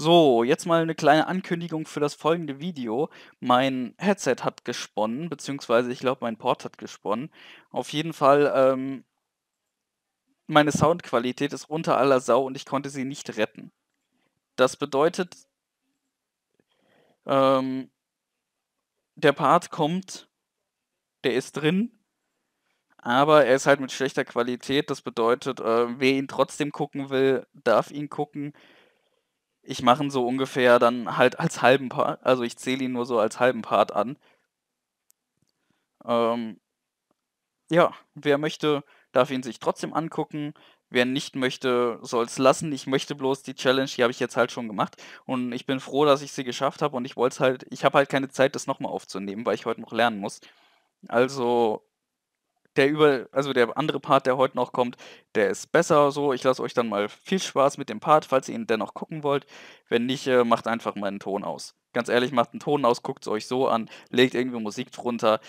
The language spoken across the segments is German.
So, jetzt mal eine kleine Ankündigung für das folgende Video. Mein Headset hat gesponnen, beziehungsweise ich glaube, mein Port hat gesponnen. Auf jeden Fall, ähm meine Soundqualität ist unter aller Sau und ich konnte sie nicht retten. Das bedeutet ähm der Part kommt, der ist drin, aber er ist halt mit schlechter Qualität. Das bedeutet, äh, wer ihn trotzdem gucken will, darf ihn gucken. Ich mache ihn so ungefähr dann halt als halben Part also ich zähle ihn nur so als halben Part an. Ähm ja, wer möchte, darf ihn sich trotzdem angucken. Wer nicht möchte, soll's lassen. Ich möchte bloß die Challenge, die habe ich jetzt halt schon gemacht und ich bin froh, dass ich sie geschafft habe und ich wollte es halt ich habe halt keine Zeit, das noch mal aufzunehmen, weil ich heute noch lernen muss. Also, der über also der andere Part, der heute noch kommt, der ist besser so. Ich lasse euch dann mal viel Spaß mit dem Part, falls ihr ihn dennoch gucken wollt. Wenn nicht, äh, macht einfach meinen Ton aus. Ganz ehrlich, macht 'n Ton aus, guckt's euch so an, legt irgendwie Musik drunter.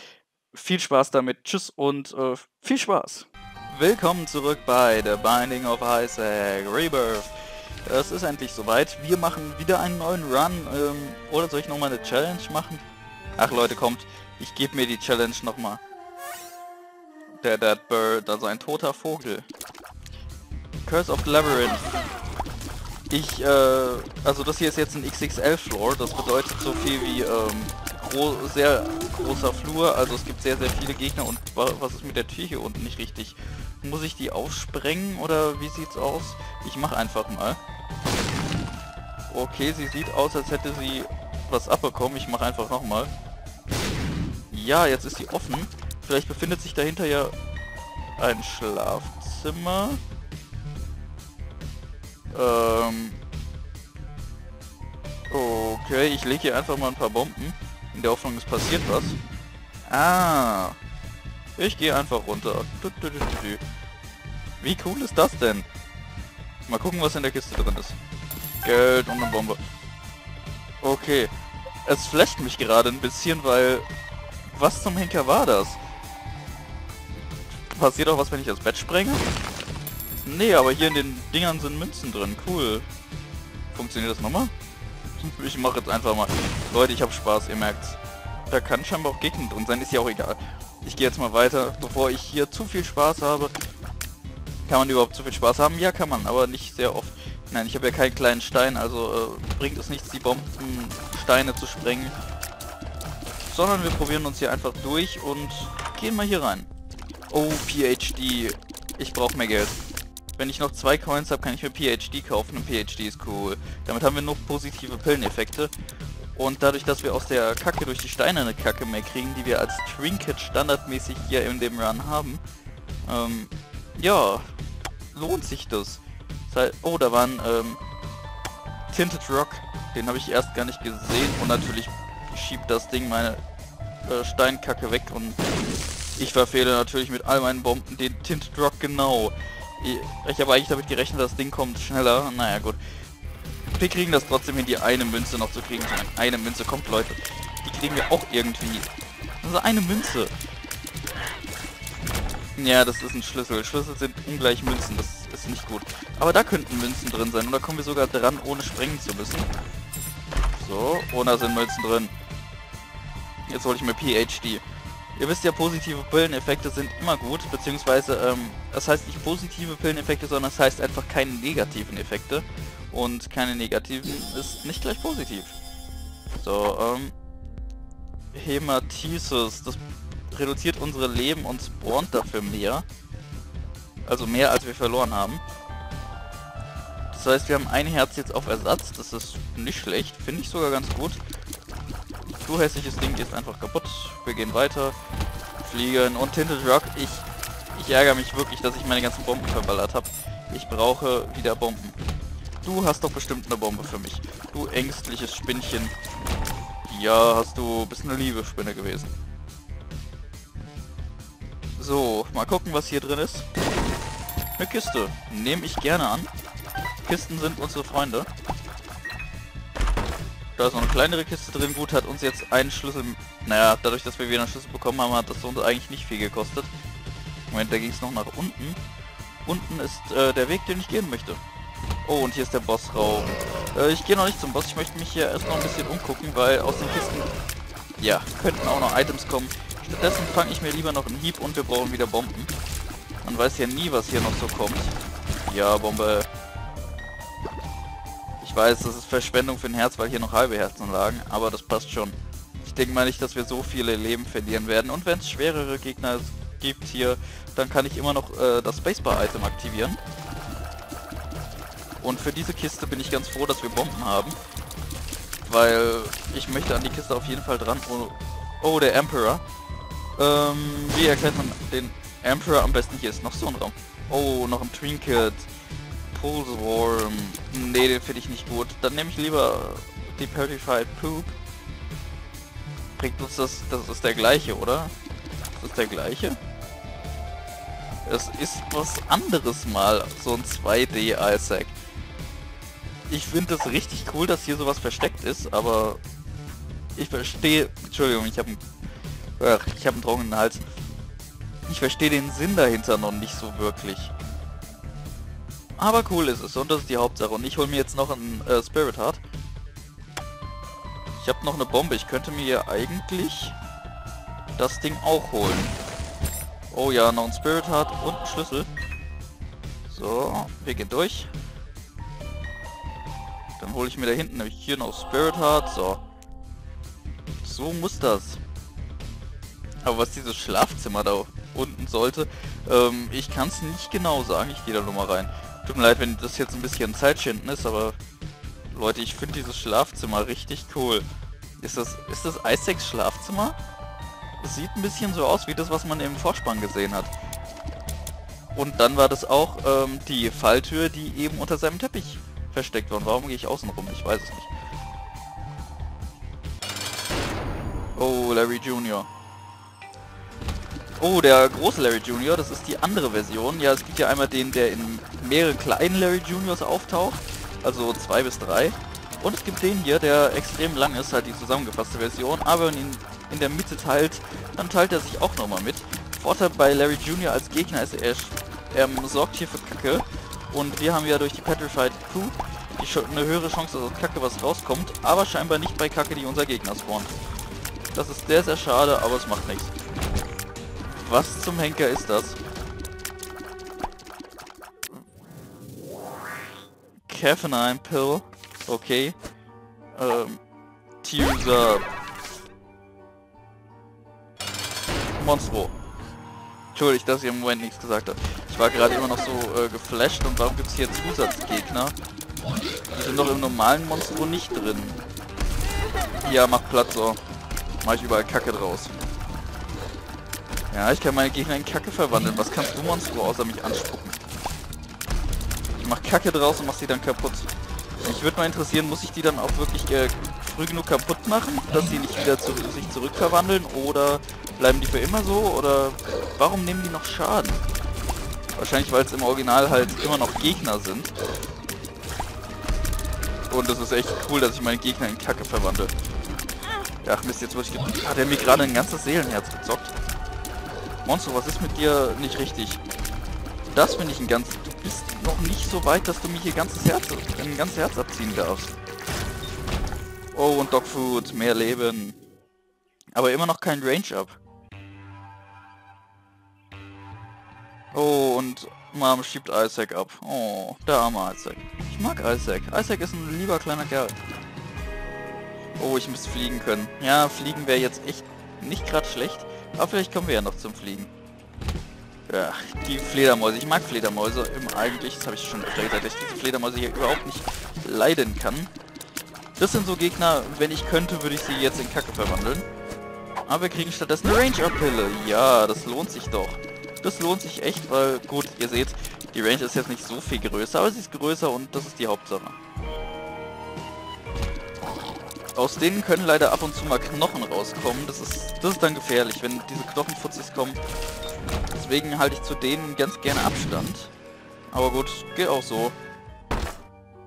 Viel Spaß damit. Tschüss und, äh, viel Spaß. Willkommen zurück bei The Binding of Isaac Rebirth. Es ist endlich soweit. Wir machen wieder einen neuen Run. Ähm, oder soll ich noch mal 'ne Challenge machen? Ach Leute, kommt, ich gebe mir die Challenge noch mal. Der Dead Bird, also ein toter Vogel. Curse of the Labyrinth. Ich, äh also das hier ist jetzt 'n XXL Floor, das bedeutet so viel wie, ähm, gro sehr großer Flur, also es gibt sehr, sehr viele Gegner und wa was ist mit der Tür hier unten nicht richtig? Muss ich die aufsprengen oder wie sieht's aus? Ich mache einfach mal. Okay, sie sieht aus, als hätte sie was abbekommen. Ich mache einfach noch mal. Ja, jetzt ist sie offen. Vielleicht befindet sich dahinter ja ein Schlafzimmer. Ähm Okay, ich lege hier einfach mal 'n paar Bomben, in der Hoffnung, es passiert was. Ah. Ich gehe einfach runter. Wie cool ist das denn? Mal gucken, was in der Kiste drin ist. Geld und 'ne Bombe. Okay. Es flasht mich gerade 'n bisschen, weil was zum Henker war das? Passiert auch was, wenn ich das Bett sprenge? Ne, aber hier in den Dingern sind Münzen drin. Cool. Funktioniert das noch mal? Ich mache jetzt einfach mal. Leute, ich habe Spaß, ihr merkt's. Da kann scheinbar auch Gegner drin sein, ist ja auch egal. Ich gehe jetzt mal weiter, bevor ich hier zu viel Spaß habe. Kann man überhaupt zu viel Spaß haben? Ja, kann man, aber nicht sehr oft. Nein, ich habe ja keinen kleinen Stein, also äh, bringt es nichts, die Bombensteine zu sprengen. Sondern wir probieren uns hier einfach durch und gehen mal hier rein. Oh, PhD. Ich brauche mehr Geld. Wenn ich noch zwei Coins habe, kann ich mir PhD kaufen und PhD ist cool. Damit haben wir noch positive Pilleneffekte. Und dadurch, dass wir aus der Kacke durch die Steine eine Kacke mehr kriegen, die wir als Trinket standardmäßig hier in dem Run haben, ähm, ja, lohnt sich das. oh, da war ein ähm, Tinted Rock. Den habe ich erst gar nicht gesehen. Und natürlich schiebt das Ding meine äh, Steinkacke weg. Und ich verfehle natürlich mit all meinen Bomben den Tinted Rock genau. Ich, habe eigentlich damit gerechnet, das Ding kommt schneller. Naja, gut. Wir kriegen das trotzdem hin, die eine Münze noch zu kriegen. Eine Münze kommt, Leute. Die kriegen wir auch irgendwie. Also eine Münze. Ja, das ist ein Schlüssel. Schlüssel sind ungleich Münzen. Das ist nicht gut. Aber da könnten Münzen drin sein. Und da kommen wir sogar dran, ohne sprengen zu müssen. So, und da sind Münzen drin. Jetzt hole ich mir PhD. Ihr wisst ja, positive Pilleneffekte sind immer gut, beziehungsweise, ähm, das heißt nicht positive Pilleneffekte, sondern das heißt einfach keine negativen Effekte. Und keine negativen ist nicht gleich positiv. So, ähm, Hämatesis, das reduziert unsere Leben und spawnt dafür mehr. Also mehr, als wir verloren haben. Das heißt, wir haben ein Herz jetzt auf Ersatz, das ist nicht schlecht, finde ich sogar ganz gut. Du hässliches Ding ist einfach kaputt. Wir gehen weiter. Fliegen und Tinted Rock. Ich, ich ärgere mich wirklich, dass ich meine ganzen Bomben verballert habe. Ich brauche wieder Bomben. Du hast doch bestimmt eine Bombe für mich. Du ängstliches Spinnchen. Ja, hast du... bist eine liebe Spinne gewesen. So, mal gucken, was hier drin ist. Eine Kiste. Nehme ich gerne an. Kisten sind unsere Freunde. Da ist noch eine kleinere Kiste drin. Gut, hat uns jetzt einen Schlüssel... Naja, dadurch, dass wir wieder einen Schlüssel bekommen haben, hat das uns eigentlich nicht viel gekostet. Moment, da ging es noch nach unten. Unten ist äh, der Weg, den ich gehen möchte. Oh, und hier ist der Bossraum. Äh, ich gehe noch nicht zum Boss. Ich möchte mich hier erst noch ein bisschen umgucken, weil aus den Kisten, ja, könnten auch noch Items kommen. Stattdessen fange ich mir lieber noch einen Hieb und wir brauchen wieder Bomben. Man weiß ja nie, was hier noch so kommt. Ja, Bombe. Ich weiß, das ist Verschwendung für ein Herz, weil hier noch halbe Herzen lagen, aber das passt schon. Ich denke mal nicht, dass wir so viele Leben verlieren werden. Und wenn es schwerere Gegner gibt hier, dann kann ich immer noch äh, das Spacebar-Item aktivieren. Und für diese Kiste bin ich ganz froh, dass wir Bomben haben. Weil ich möchte an die Kiste auf jeden Fall dran. Oh, oh der Emperor. Ähm, wie erklärt man den Emperor am besten? Hier ist noch so ein Raum. Oh, noch ein Trinket. Pulse Worm. Nee, den finde ich nicht gut. Dann nehme ich lieber die Petrified Poop. Bringt uns das... Das ist der gleiche, oder? Das ist der gleiche? Es ist was anderes mal, so ein 2D Isaac. Ich finde es richtig cool, dass hier sowas versteckt ist, aber ich verstehe... Entschuldigung, ich habe einen... ich habe einen trockenen Hals. Ich verstehe den Sinn dahinter noch nicht so wirklich. Aber cool ist es und das ist die Hauptsache. Und ich hole mir jetzt noch einen äh, Spirit Heart. Ich habe noch eine Bombe. Ich könnte mir eigentlich das Ding auch holen. Oh ja, noch ein Spirit Heart und ein Schlüssel. So, wir gehen durch. Dann hole ich mir da hinten nämlich hier noch Spirit Heart. So. So muss das. Aber was dieses Schlafzimmer da unten sollte, ähm, ich kann es nicht genau sagen. Ich gehe da nur mal rein. Tut mir leid, wenn das jetzt ein bisschen Zeitschinden ist, aber Leute, ich finde dieses Schlafzimmer richtig cool. Ist das, ist das Isaacs Schlafzimmer? Es sieht ein bisschen so aus wie das, was man im Vorspann gesehen hat. Und dann war das auch ähm, die Falltür, die eben unter seinem Teppich versteckt war. warum gehe ich außen rum? Ich weiß es nicht. Oh, Larry Jr. Oh, der große Larry Jr., das ist die andere Version. Ja, es gibt ja einmal den, der in mehreren kleinen Larry Juniors auftaucht, also zwei bis drei. Und es gibt den hier, der extrem lang ist, halt die zusammengefasste Version, aber wenn ihn in der Mitte teilt, dann teilt er sich auch nochmal mit. Vorteil bei Larry Jr. als Gegner ist, er, er sorgt hier für Kacke. Und wir haben ja durch die Petrified Crew die eine höhere Chance, dass aus Kacke was rauskommt, aber scheinbar nicht bei Kacke, die unser Gegner spawnt. Das ist sehr, sehr schade, aber es macht nichts. Was zum Henker ist das? Caffeine Pill. Okay. Ähm. Tears. Monstro. Entschuldigt, dass ich im Moment nichts gesagt habe. Ich war gerade immer noch so äh, geflasht und warum gibt es hier Zusatzgegner? Die sind doch im normalen Monstro nicht drin. Ja, mach Platz so. Mach ich überall Kacke draus. Ja, ich kann meine Gegner in Kacke verwandeln. Was kannst du Monstro außer mich anspucken? Ich mach Kacke draus und mach sie dann kaputt. Mich würde mal interessieren, muss ich die dann auch wirklich äh, früh genug kaputt machen, dass sie nicht wieder zu, sich zurückverwandeln oder Bleiben die für immer so oder warum nehmen die noch Schaden? Wahrscheinlich, weil es im Original halt immer noch Gegner sind. Und das ist echt cool, dass ich meine Gegner in Kacke verwandle. Ach Mist, jetzt wurde ich... Hat er mir gerade ein ganzes Seelenherz gezockt? Monster, was ist mit dir nicht richtig? Das finde ich ein ganz... Du bist noch nicht so weit, dass du mir hier ganzes Herz, ein ganzes Herz abziehen darfst. Oh, und Dogfood, mehr Leben. Aber immer noch kein Range-Up. Oh, und Mom schiebt Isaac ab. Oh, der arme Isaac. Ich mag Isaac. Isaac ist ein lieber kleiner Kerl. Oh, ich müsste fliegen können. Ja, fliegen wäre jetzt echt nicht gerade schlecht. Aber vielleicht kommen wir ja noch zum Fliegen. Ja, die Fledermäuse. Ich mag Fledermäuse im eigentlich, das habe ich schon öfter gesagt, dass ich diese Fledermäuse hier überhaupt nicht leiden kann. Das sind so Gegner, wenn ich könnte, würde ich sie jetzt in Kacke verwandeln. Aber wir kriegen stattdessen eine Range-Up-Pille. Ja, das lohnt sich doch. Das lohnt sich echt, weil, gut, ihr seht, die Range ist jetzt nicht so viel größer, aber sie ist größer und das ist die Hauptsache. Aus denen können leider ab und zu mal Knochen rauskommen. Das ist, das ist dann gefährlich, wenn diese Knochenfutzis kommen. Deswegen halte ich zu denen ganz gerne Abstand. Aber gut, geht auch so.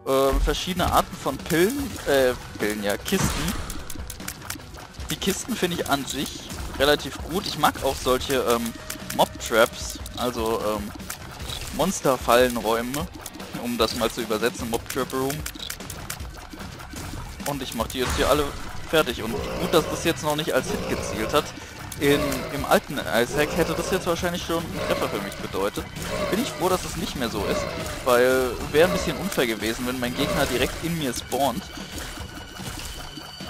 Ähm, verschiedene Arten von Pillen, äh, Pillen, ja, Kisten. Die Kisten finde ich an sich relativ gut. Ich mag auch solche, ähm, Mob-Traps, also ähm, Monsterfallenräume, um das mal zu übersetzen, Mob-Trap-Room. Und ich mache die jetzt hier alle fertig. Und gut, dass das jetzt noch nicht als Hit gezielt hat. In, Im alten Isaac hätte das jetzt wahrscheinlich schon einen Treffer für mich bedeutet. Bin ich froh, dass es nicht mehr so ist, weil wäre ein bisschen unfair gewesen, wenn mein Gegner direkt in mir spawnt.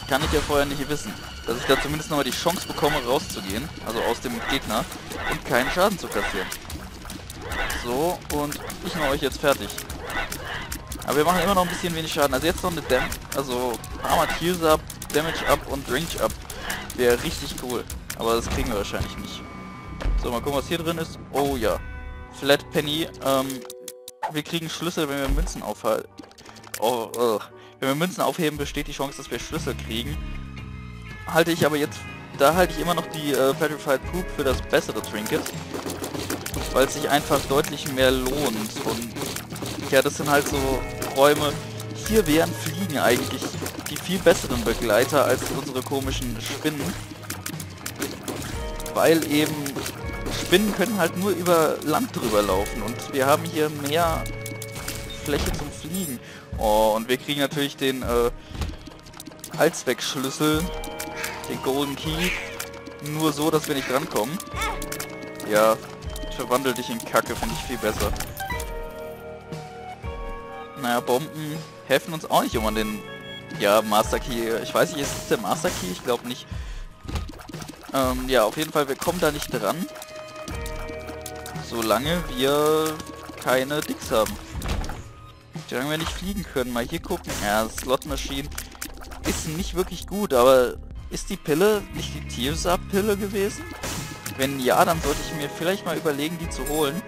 Kann ich ja vorher nicht wissen. Dass ich da zumindest nochmal die Chance bekomme, rauszugehen, also aus dem Gegner, und keinen Schaden zu kassieren. So, und ich mache euch jetzt fertig. Aber wir machen immer noch ein bisschen wenig Schaden. Also jetzt noch eine Dam also Armored Heals Up, Damage Up und Range Up. Wäre richtig cool. Aber das kriegen wir wahrscheinlich nicht. So, mal gucken, was hier drin ist. Oh ja. Flat Penny. Ähm, wir kriegen Schlüssel, wenn wir Münzen aufhalten. Oh, oh. Wenn wir Münzen aufheben, besteht die Chance, dass wir Schlüssel kriegen. Halte ich aber jetzt... Da halte ich immer noch die äh, Petrified Poop für das bessere Trinket. Weil es sich einfach deutlich mehr lohnt. Und ja, das sind halt so Räume. Hier wären Fliegen eigentlich die viel besseren Begleiter als unsere komischen Spinnen weil eben Spinnen können halt nur über Land drüber laufen und wir haben hier mehr Fläche zum Fliegen. Oh, und wir kriegen natürlich den äh, Allzweckschlüssel, den Golden Key, nur so, dass wir nicht rankommen. Ja, ich verwandle dich in Kacke, finde ich viel besser. Naja, Bomben helfen uns auch nicht um an den... Ja, Master Key. Ich weiß nicht, ist es der Master Key? Ich glaube nicht. Ähm, ja, auf jeden Fall, wir kommen da nicht dran. Solange wir keine Dicks haben. Solange wir nicht fliegen können. Mal hier gucken. Ja, Slot Machine ist nicht wirklich gut, aber ist die Pille nicht die Tears Up Pille gewesen? Wenn ja, dann sollte ich mir vielleicht mal überlegen, die zu holen.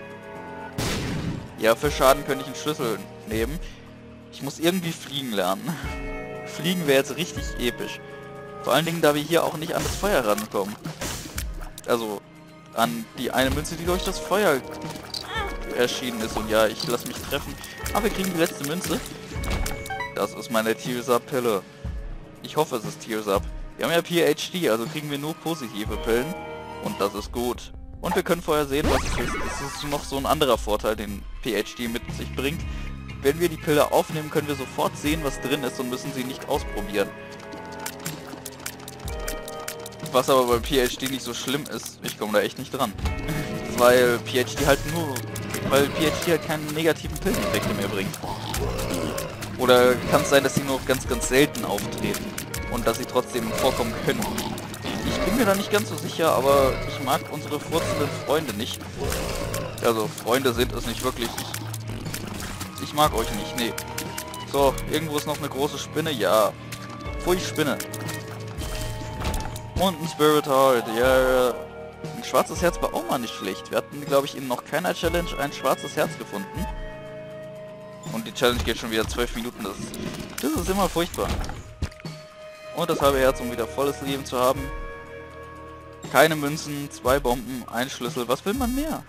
Ja, für Schaden könnte ich einen Schlüssel nehmen. Ich muss irgendwie fliegen lernen. Fliegen wäre jetzt richtig episch. Vor allen Dingen, da wir hier auch nicht an das Feuer rankommen. Also, an die eine Münze, die durch das Feuer erschienen ist. Und ja, ich lasse mich treffen. Aber wir kriegen die letzte Münze. Das ist meine Tears Up Pille. Ich hoffe, es ist Tears Up. Wir haben ja PhD, also kriegen wir nur positive Pillen. Und das ist gut. Und wir können vorher sehen, was es ist. Es ist noch so ein anderer Vorteil, den PhD mit sich bringt. Wenn wir die Pille aufnehmen, können wir sofort sehen, was drin ist und müssen sie nicht ausprobieren. Was aber bei PhD nicht so schlimm ist, ich komme da echt nicht dran. weil PhD halt nur, weil PhD halt keinen negativen Pilleneffekte mehr bringt. Oder kann es sein, dass sie nur ganz, ganz selten auftreten und dass sie trotzdem vorkommen können. Bin mir da nicht ganz so sicher, aber ich mag unsere furzenden Freunde nicht. Also, Freunde sind es nicht wirklich. Ich, ich mag euch nicht, nee. So, irgendwo ist noch eine große Spinne, ja. Pfui, Spinne. Und ein Spirit Heart, ja. Ein schwarzes Herz war auch mal nicht schlecht. Wir hatten, glaube ich, in noch keiner Challenge ein schwarzes Herz gefunden. Und die Challenge geht schon wieder zwölf Minuten. Das das ist immer furchtbar. Und das halbe Herz, um wieder volles Leben zu haben. Keine Münzen, zwei Bomben, ein Schlüssel. Was will man mehr?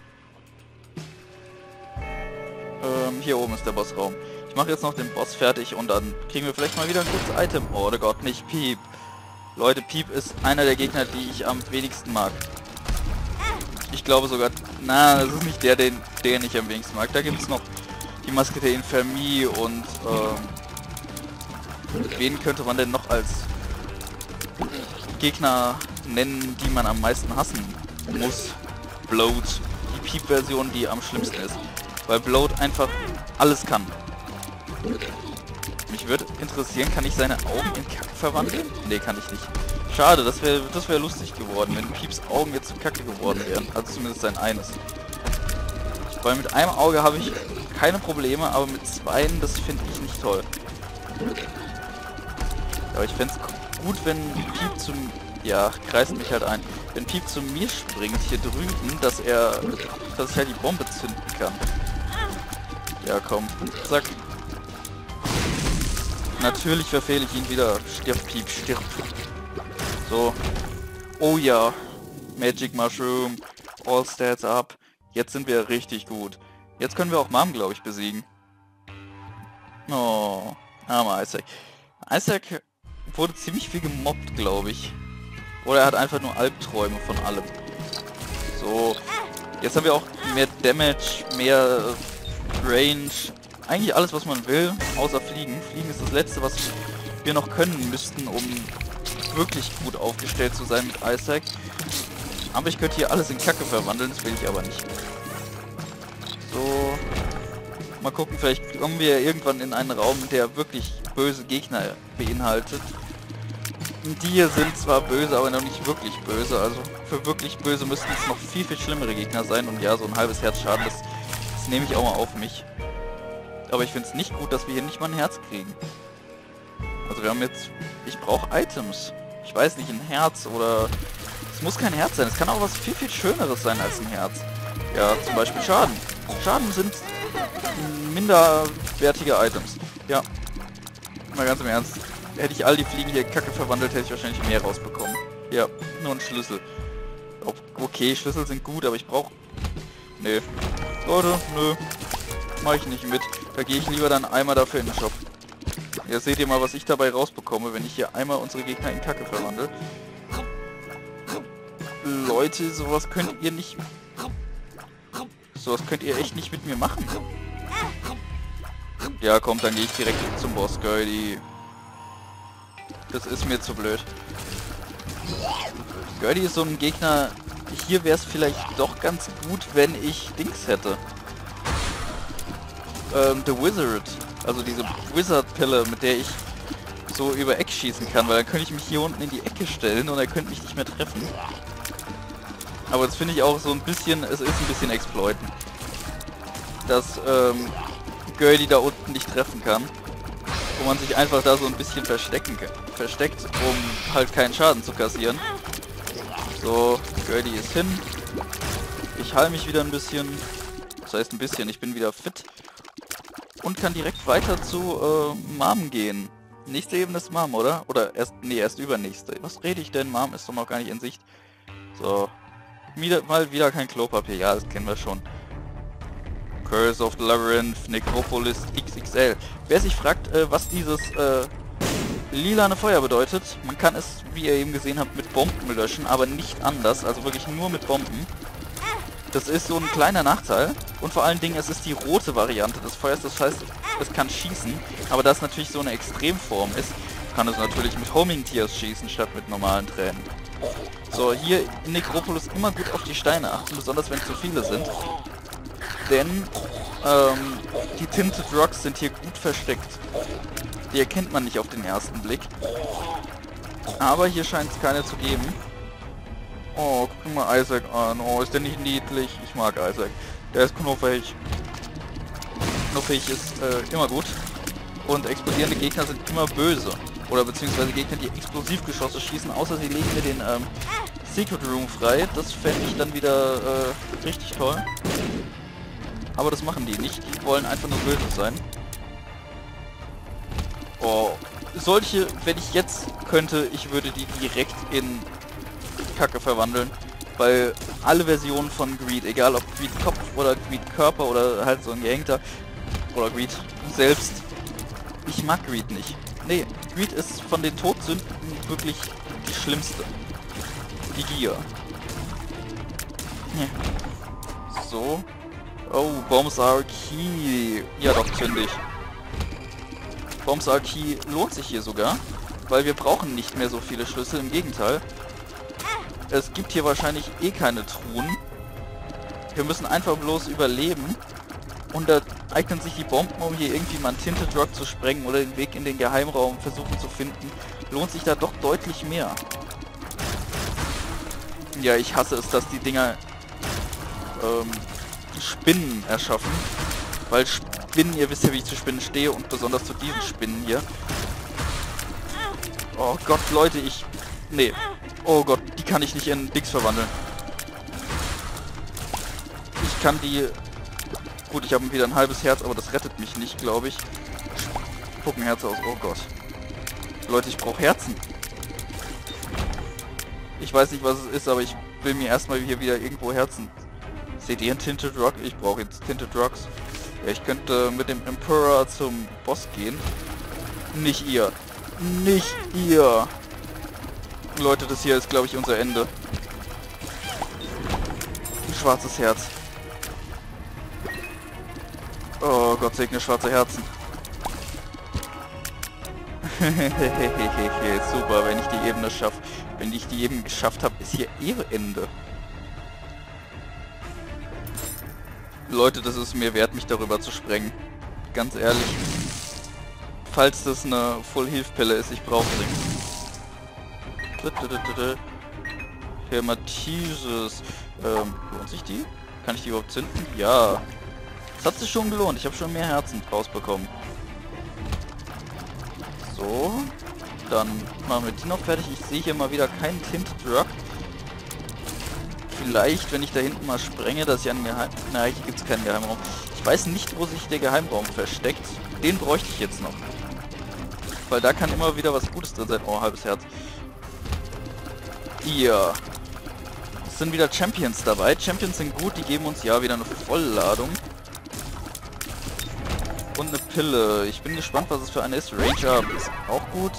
Ähm, hier oben ist der Bossraum. Ich mache jetzt noch den Boss fertig und dann kriegen wir vielleicht mal wieder ein gutes Item. Oh Gott, nicht Piep. Leute, Piep ist einer der Gegner, die ich am wenigsten mag. Ich glaube sogar, na, das ist nicht der, den, den ich am wenigsten mag. Da gibt es noch die Maske der Infamie und ähm, wen könnte man denn noch als Gegner nennen, die man am meisten hassen muss? Bloat, die Piep-Version, die am schlimmsten ist. Weil Bloat einfach alles kann. Mich würde interessieren, kann ich seine Augen in Kacke verwandeln? Ne, kann ich nicht. Schade, das wäre das wäre lustig geworden, wenn Pieps Augen jetzt zu Kacke geworden wären. Also zumindest sein eines. Weil mit einem Auge habe ich keine Probleme, aber mit zweien, das finde ich nicht toll. Aber ich fände es gut, wenn Piep zum... Ja, kreist mich halt ein. Wenn Piep zu mir springt, hier drüben, dass er... dass ich halt die Bombe zünden kann. Ja, komm. Zack. Natürlich verfehle ich ihn wieder. Stirb, Piep, stirb. So. Oh ja. Magic Mushroom. All Stats up. Jetzt sind wir richtig gut. Jetzt können wir auch Mom, glaube ich, besiegen. Oh. Armer Isaac. Isaac wurde ziemlich viel gemobbt, glaube ich. Oder er hat einfach nur Albträume von allem. So. Jetzt haben wir auch mehr Damage, mehr Range, eigentlich alles, was man will, außer Fliegen. Fliegen ist das Letzte, was wir noch können müssten, um wirklich gut aufgestellt zu sein mit Isaac. Aber ich könnte hier alles in Kacke verwandeln, das will ich aber nicht. So. Mal gucken, vielleicht kommen wir irgendwann in einen Raum, der wirklich böse Gegner beinhaltet. Die hier sind zwar böse, aber noch nicht wirklich böse. Also für wirklich böse müssten es noch viel, viel schlimmere Gegner sein. Und ja, so ein halbes Herz Schaden, das, das nehme ich auch mal auf mich. Aber ich finde es nicht gut, dass wir hier nicht mal ein Herz kriegen. Also wir haben jetzt... Ich brauche Items. Ich weiß nicht, ein Herz oder... Es muss kein Herz sein. Es kann auch was viel, viel Schöneres sein als ein Herz. Ja, zum Beispiel Schaden. Schaden sind minderwertige Items. Ja. Mal ganz im Ernst. Hätte ich all die Fliegen hier kacke verwandelt, hätte ich wahrscheinlich mehr rausbekommen. Ja, nur ein Schlüssel. Okay, Schlüssel sind gut, aber ich brauche... Nee. Leute, nö. Mach ich nicht mit. Da gehe ich lieber dann einmal dafür in den Shop. Ja, seht ihr mal, was ich dabei rausbekomme, wenn ich hier einmal unsere Gegner in Kacke verwandle. Leute, sowas könnt ihr nicht... Sowas könnt ihr echt nicht mit mir machen. Ja, kommt, dann gehe ich direkt zum Boss, Gertie. Das ist mir zu blöd. Gertie ist so ein Gegner... Hier wäre es vielleicht doch ganz gut, wenn ich Dings hätte. Ähm, The Wizard. Also diese Wizard-Pille, mit der ich so über Eck schießen kann, weil dann könnte ich mich hier unten in die Ecke stellen und er könnte mich nicht mehr treffen. Aber das finde ich auch so ein bisschen, es ist ein bisschen exploiten. Dass ähm, Girlie da unten nicht treffen kann. Wo man sich einfach da so ein bisschen verstecken versteckt, um halt keinen Schaden zu kassieren. So, Girlie ist hin. Ich heile mich wieder ein bisschen. Das heißt ein bisschen, ich bin wieder fit und kann direkt weiter zu äh, Mom gehen. Nächste Ebene ist Mom, oder? Oder erst, nee, erst übernächste. Was rede ich denn? Mom ist doch noch gar nicht in Sicht. So. Wieder, mal wieder kein Klopapier. Ja, das kennen wir schon. Curse of the Labyrinth, Necropolis XXL. Wer sich fragt, äh, was dieses äh, lilane Feuer bedeutet, man kann es, wie ihr eben gesehen habt, mit Bomben löschen, aber nicht anders. Also wirklich nur mit Bomben. Das ist so ein kleiner Nachteil. Und vor allen Dingen, es ist die rote Variante des Feuers. Das heißt, es kann schießen. Aber da es natürlich so eine Extremform ist, kann es natürlich mit Homing Tears schießen, statt mit normalen Tränen. So, hier in Necropolis immer gut auf die Steine achten, besonders wenn zu viele sind. Denn ähm, die Tinted Rocks sind hier gut versteckt. Die erkennt man nicht auf den ersten Blick. Aber hier scheint es keine zu geben. Oh, guck mal Isaac an. Oh, ist der nicht niedlich? Ich mag Isaac. Der ist knuffig. Knuffig ist äh, immer gut. Und explodierende Gegner sind immer böse. Oder beziehungsweise Gegner, die Explosivgeschosse schießen, außer sie legen mir den ähm, Secret Room frei. Das fände ich dann wieder äh, richtig toll. Aber das machen die nicht. Die wollen einfach nur böse sein. Oh, solche, wenn ich jetzt könnte, ich würde die direkt in Kacke verwandeln. Weil alle Versionen von Greed, egal ob Greed Kopf oder Greed Körper oder halt so ein gehängter oder Greed selbst, ich mag Greed nicht. Nee, Greed ist von den Todsünden wirklich die schlimmste. Die Gier. So. Oh, Bombs are key. Ja doch, zündig. Bombs are key lohnt sich hier sogar, weil wir brauchen nicht mehr so viele Schlüssel, im Gegenteil. Es gibt hier wahrscheinlich eh keine Truhen. Wir müssen einfach bloß überleben. Und da eignen sich die Bomben, um hier irgendwie mal einen Tinted Rock zu sprengen oder den Weg in den Geheimraum versuchen zu finden. Lohnt sich da doch deutlich mehr. Ja, ich hasse es, dass die Dinger ähm, Spinnen erschaffen. Weil Spinnen, ihr wisst ja, wie ich zu Spinnen stehe und besonders zu diesen Spinnen hier. Oh Gott, Leute, ich... Nee, Oh Gott, die kann ich nicht in Dings verwandeln. Ich kann die... Gut, ich habe wieder ein halbes Herz, aber das rettet mich nicht, glaube ich. Gucken Herz aus. Oh Gott. Leute, ich brauche Herzen. Ich weiß nicht, was es ist, aber ich will mir erstmal hier wieder irgendwo Herzen. Seht ihr ein Tinted Rock? Ich brauche jetzt Tinted Rocks. Ich könnte mit dem Emperor zum Boss gehen. Nicht ihr. Nicht ihr. Leute, das hier ist, glaube ich, unser Ende. Ein schwarzes Herz. Oh Gott segne schwarze Herzen. Super, wenn ich die Ebene schaffe. Wenn ich die Ebene geschafft habe, ist hier eh Ende. Leute, das ist mir wert, mich darüber zu sprengen. Ganz ehrlich. Falls das eine Full-Health-Pille ist, ich brauche sie. Hämatises. Ähm, lohnt sich die? Kann ich die überhaupt zünden? Ja. Das hat sich schon gelohnt. Ich habe schon mehr Herzen rausbekommen. So. Dann machen wir die noch fertig. Ich sehe hier mal wieder keinen Tint Drug. Vielleicht, wenn ich da hinten mal sprenge, dass ich einen Geheim... Na, hier gibt es keinen Geheimraum. Ich weiß nicht, wo sich der Geheimraum versteckt. Den bräuchte ich jetzt noch. Weil da kann immer wieder was Gutes drin sein. Oh, halbes Herz. Ja. Es sind wieder Champions dabei. Champions sind gut, die geben uns ja wieder eine Vollladung. Und eine Pille. Ich bin gespannt, was es für eine ist. Ranger ist auch gut.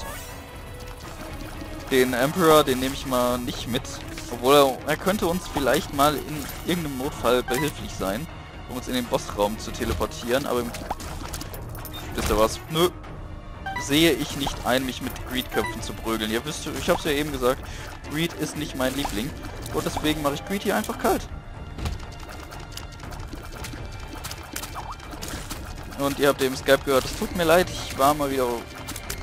Den Emperor, den nehme ich mal nicht mit. Obwohl er, er könnte uns vielleicht mal in irgendeinem Notfall behilflich sein, um uns in den Bossraum zu teleportieren, aber... Wisst ihr was? Nö. Sehe ich nicht ein, mich mit Greed-Köpfen zu prügeln. Ihr wisst, ich hab's ja eben gesagt, Greed ist nicht mein Liebling. Und deswegen mache ich Greed hier einfach kalt. Und ihr habt eben Skype gehört, es tut mir leid, ich war mal wieder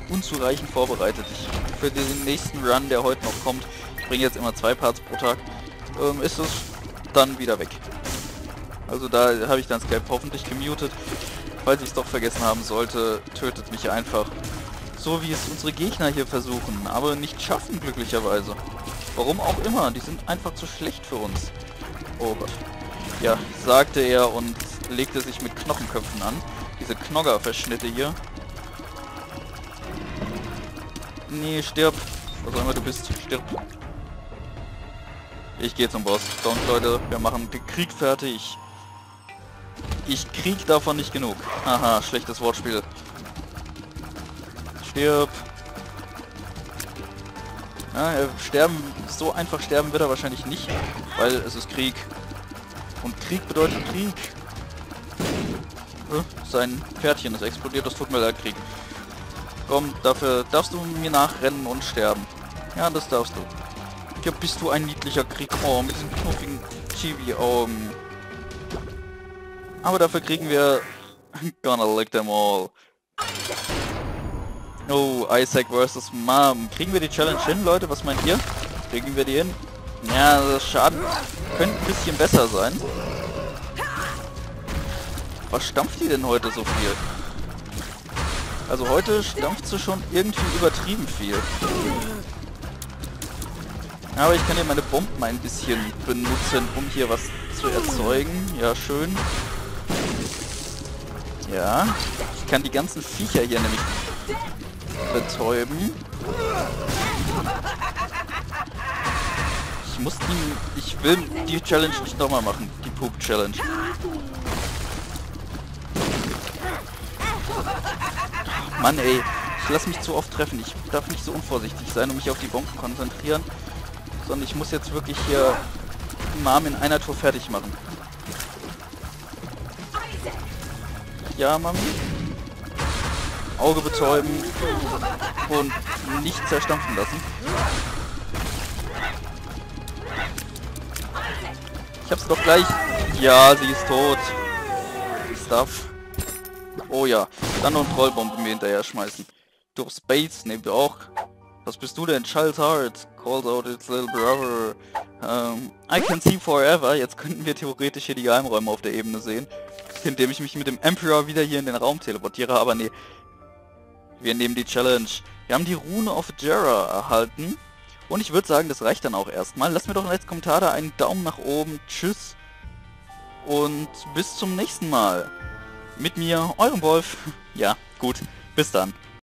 unzureichend vorbereitet. Ich, für den nächsten Run, der heute noch kommt, bringe jetzt immer zwei Parts pro Tag, ähm, ist es dann wieder weg. Also da habe ich dann Skype hoffentlich gemutet. Falls ich es doch vergessen haben sollte, tötet mich einfach. So wie es unsere Gegner hier versuchen, aber nicht schaffen glücklicherweise. Warum auch immer, die sind einfach zu schlecht für uns. Oh Gott. Ja, sagte er und legte sich mit Knochenköpfen an. Diese Knogger-Verschnitte hier. Nee, stirb. Was auch immer du bist, stirb. Ich gehe zum Boss. Don't, Leute, wir machen den Krieg fertig. Ich krieg davon nicht genug. Haha, schlechtes Wortspiel. Stirb. Ja, sterben, so einfach sterben wird er wahrscheinlich nicht, weil es ist Krieg. Und Krieg bedeutet Krieg. Sein Pferdchen ist explodiert, das tut mir leid, Krieg. Komm, dafür darfst du mir nachrennen und sterben. Ja, das darfst du. Ja, bist du ein niedlicher Krieg. Oh, mit diesen knuffigen Chibi-Augen. Aber dafür kriegen wir... Gonna lick them all. Oh, Isaac vs. Mom. Kriegen wir die Challenge hin, Leute? Was meint ihr? Kriegen wir die hin? Ja, das Schaden könnte ein bisschen besser sein. Was stampft die denn heute so viel? Also heute stampft sie schon irgendwie übertrieben viel. Aber ich kann hier meine Bomben ein bisschen benutzen, um hier was zu erzeugen. Ja, schön. Ja. Ich kann die ganzen Viecher hier nämlich betäuben. Ich muss die... Ich will die Challenge nicht nochmal machen. Die Poop-Challenge. Mann, ey. Ich lasse mich zu oft treffen. Ich darf nicht so unvorsichtig sein und mich auf die Bomben konzentrieren. Sondern ich muss jetzt wirklich hier Mom in einer Tour fertig machen. Ja, Mami. Auge betäuben und nicht zerstampfen lassen. Ich hab's doch gleich. Ja, sie ist tot. Stuff. Oh ja, dann noch eine Trollbombe mir hinterher schmeißen. Du Space nehmen wir auch. Was bist du denn? Charles Hart calls out its little brother. Um, I can see forever. Jetzt könnten wir theoretisch hier die Geheimräume auf der Ebene sehen. Indem ich mich mit dem Emperor wieder hier in den Raum teleportiere. Aber nee. Wir nehmen die Challenge. Wir haben die Rune of Jera erhalten. Und ich würde sagen, das reicht dann auch erstmal. Lasst mir doch als Kommentar da einen Daumen nach oben. Tschüss. Und bis zum nächsten Mal. Mit mir, eurem Wolf. Ja, gut. Bis dann.